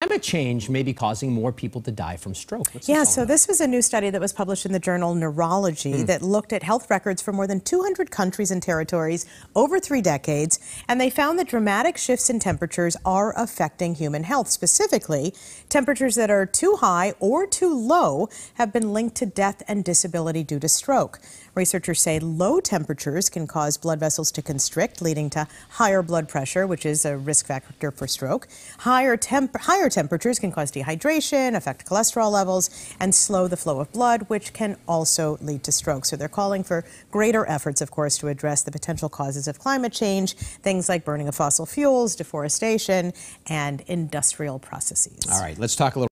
Climate change may be causing more people to die from stroke. What's yeah, so this was a new study that was published in the journal Neurology mm. that looked at health records for more than 200 countries and territories over three decades, and they found that dramatic shifts in temperatures are affecting human health. Specifically, temperatures that are too high or too low have been linked to death and disability due to stroke. Researchers say low temperatures can cause blood vessels to constrict, leading to higher blood pressure, which is a risk factor for stroke. Higher, temp higher Higher temperatures can cause dehydration, affect cholesterol levels, and slow the flow of blood, which can also lead to stroke. So they're calling for greater efforts, of course, to address the potential causes of climate change, things like burning of fossil fuels, deforestation, and industrial processes. All right, let's talk a little.